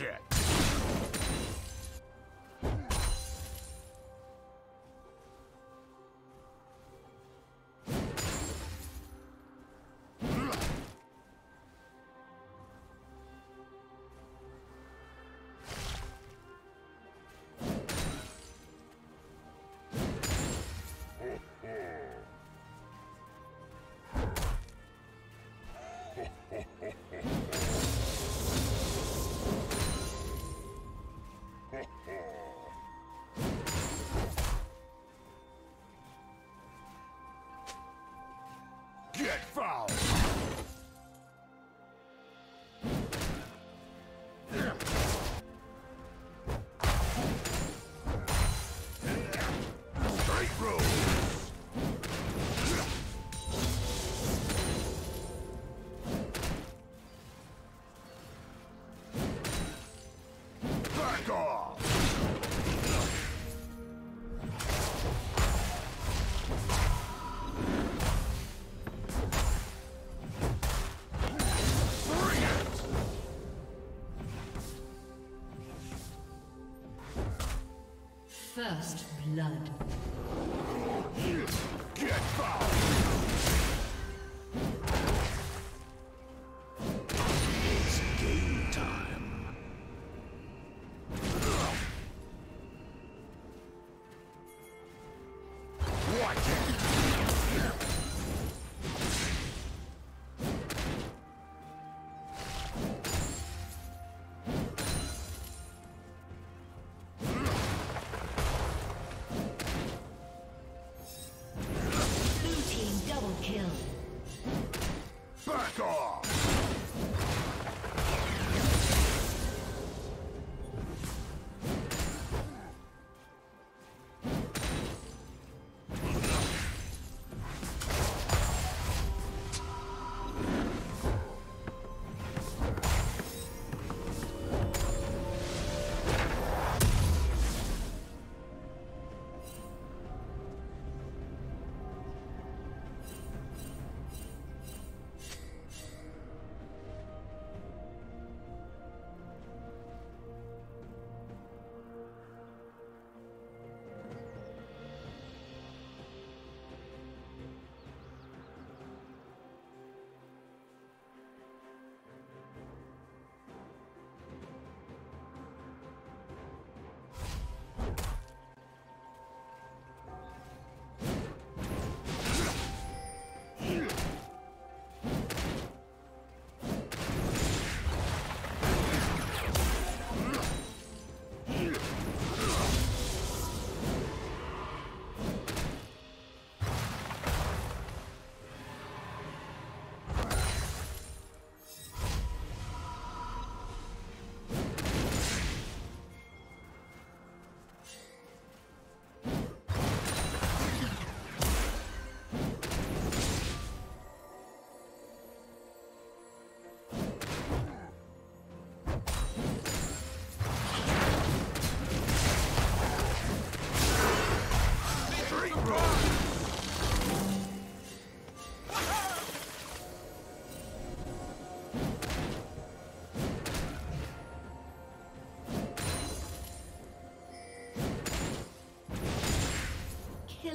It! Get! First blood.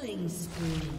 Killing spree.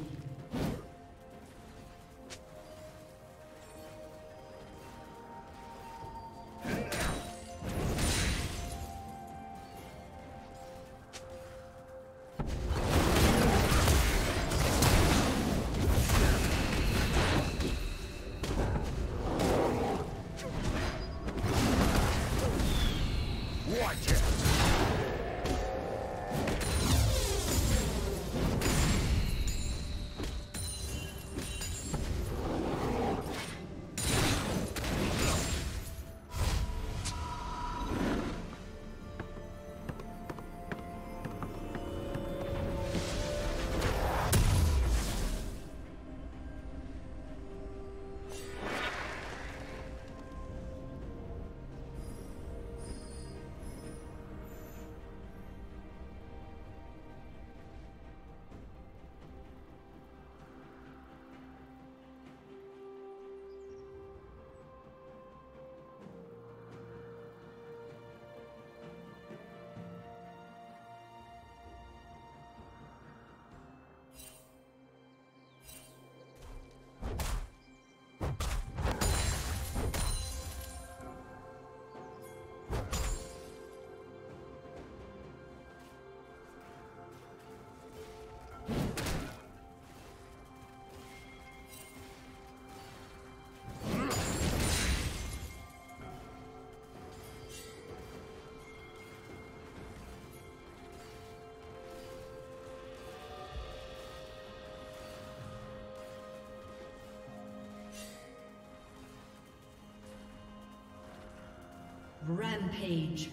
Rampage.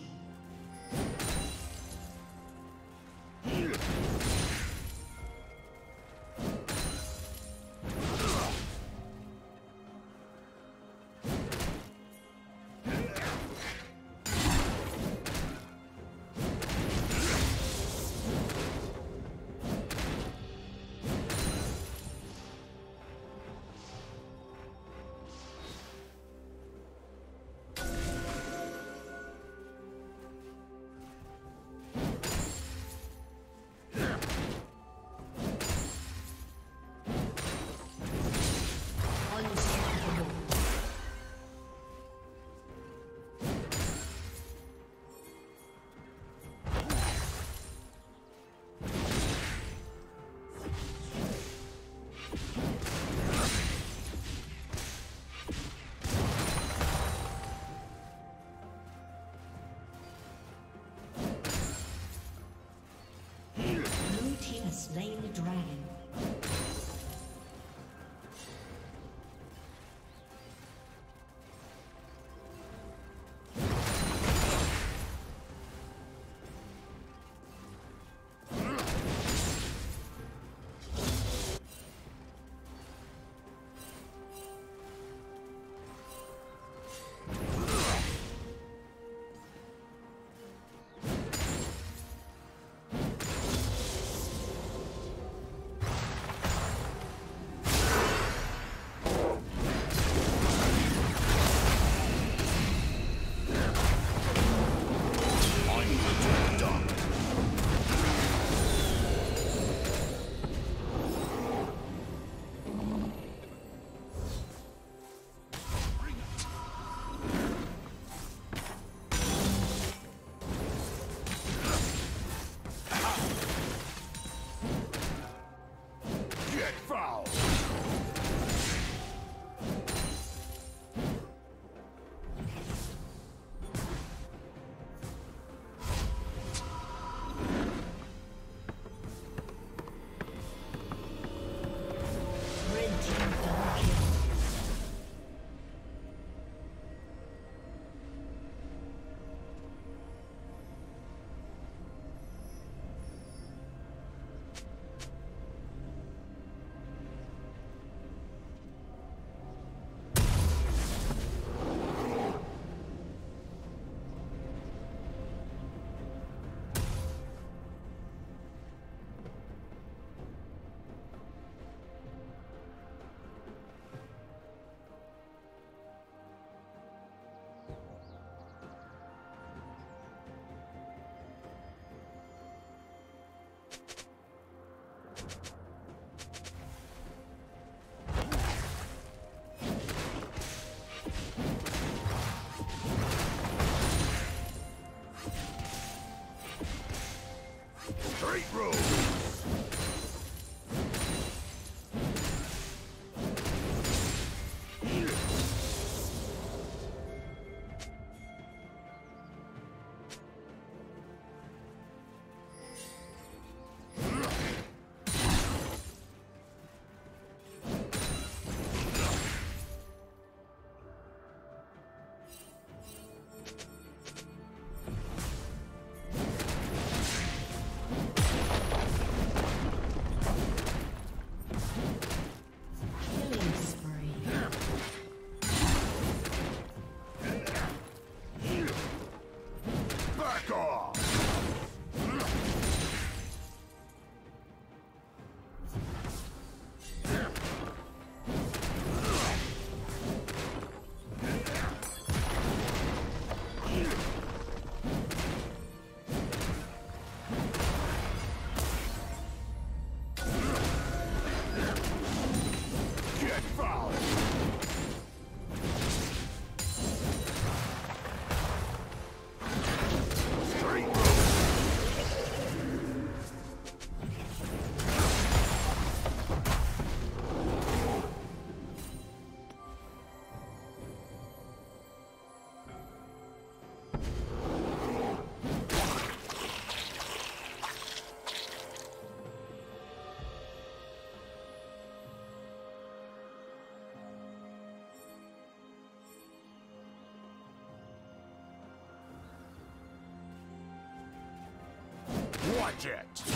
Watch!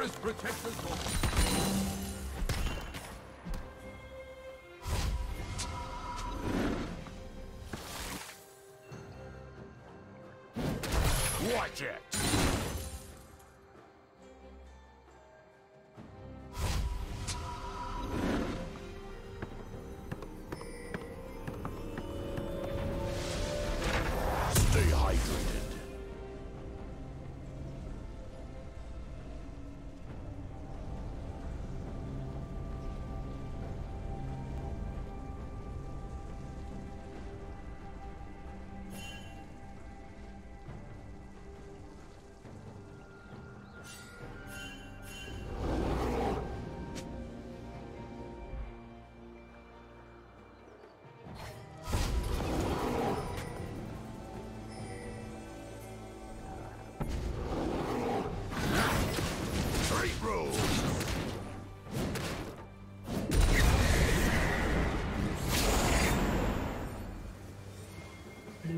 Forest protects us all.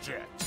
Watch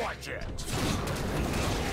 Watch it!